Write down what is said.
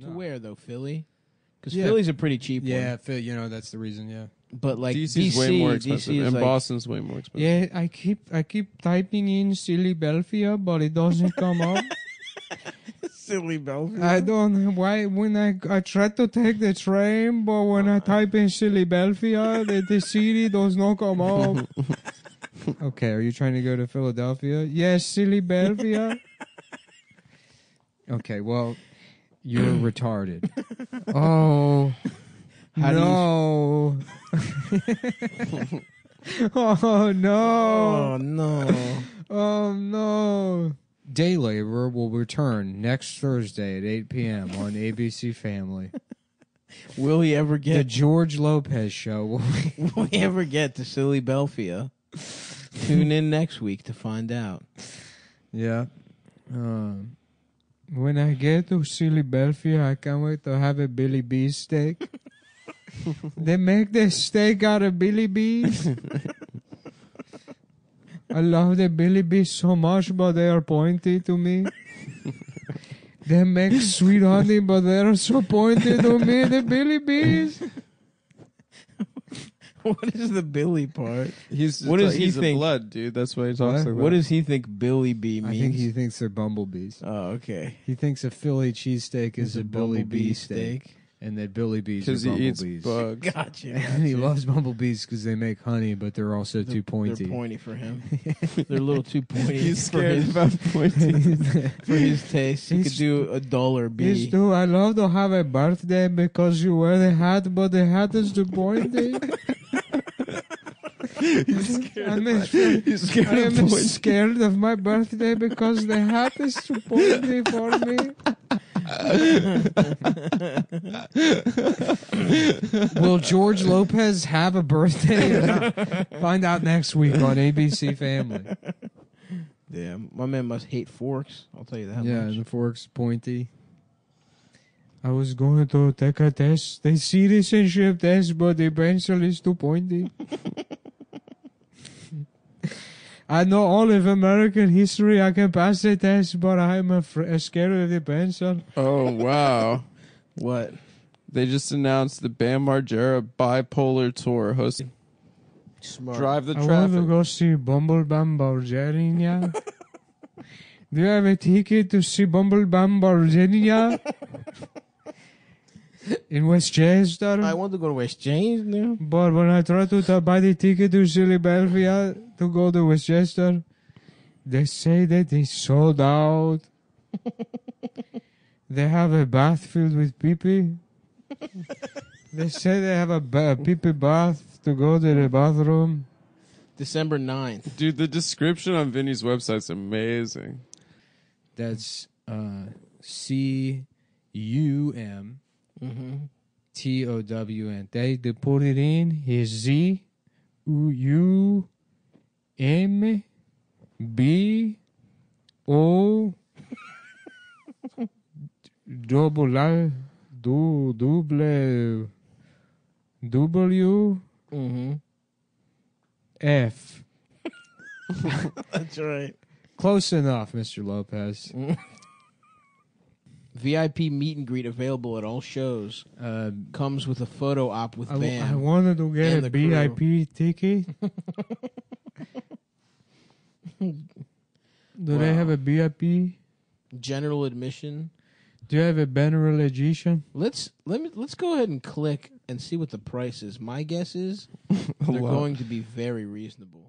To where though, Philly? Because Yeah. Philly's a pretty cheap one. Yeah, one. Phil, you know that's the reason. Yeah. But like DC's DC, way more DC expensive, is and like, Boston's way more expensive. Yeah, I keep I keep typing in silly Belfia, but it doesn't come up. silly Belfast. I don't know why when I I try to take the train, but when I uh-huh. type in silly Belfia, the, the city does not come up. okay, are you trying to go to Philadelphia? Yes, silly Belfia. okay, well, you're retarded. Oh. How do you- no. oh no. Oh no! Oh no. Day Labor will return next Thursday at 8 p.m. on ABC Family. Will he ever get The get? George Lopez Show will be. Will he ever get to Silly Belfia? Tune in next week to find out. Yeah. Um, when I get to Silly Belfia, I can't wait to have a Billy B's steak. they make the steak out of Billy Bees. I love the Billy Bees so much, but they are pointy to me. they make sweet honey, but they are so pointy to me. The Billy B's. what is the Billy part? He's What does he he's a think? blood, dude. That's why he talks What? like that. What does he think Billy B I means? think he thinks they're bumblebees. oh, okay. He thinks a Philly cheesesteak is It's a, Billy bumblebee B steak, and that Billy Bees are Because he eats bumblebees. bugs. Gotcha. And he loves bumblebees because they make honey, but they're also They're- too pointy. They're pointy for him. they're a little too pointy. He's scared his, about pointing. for his taste. He He's- could do a dollar Yes, B. too. I love to have a birthday because you wear the hat, but the hat is too pointy. I'm afraid- He's scared I of am pointing. scared of my birthday because the hat is too pointy for me. Will George Lopez have a birthday? Find out next week on ABC Family. Yeah, my man must hate forks. I'll tell you that yeah, much. and the fork's pointy. I was going to take a test, the citizenship test, but the pencil is too pointy. I know all of American history. I can pass the test, but I'm afraid, uh, scared of the pencil. Oh wow! What? They just announced the Bam Margera bipolar tour hosting Smart. Drive the I want to go see Bumblebum Bargerinia. Do you have a ticket to see Bumblebum Bargerinia? In Westchester? I want to go to West James now. But when I try to buy the ticket to Philadelphia to go to Westchester, they say that it's sold out. they have a bath filled with pee pee. they say they have a, ba- a pee pee bath to go to the bathroom. December 9th. Dude, the description on Vinny's website's amazing. That's uh, C U M Mm-hmm. T O W N. They they put it in is Z U U M B O double I do double W Mm-hmm. F. That's right. Close enough, Mr. Lopez. VIP meet and greet available at all shows. Uh, Comes with a photo op with I, I wanted to get And a the VIP ticket. Do they Wow. have a VIP? General admission. Do you have a banner edition? Let's let me let's go ahead and click and see what the price is. My guess is A they're going to be very reasonable.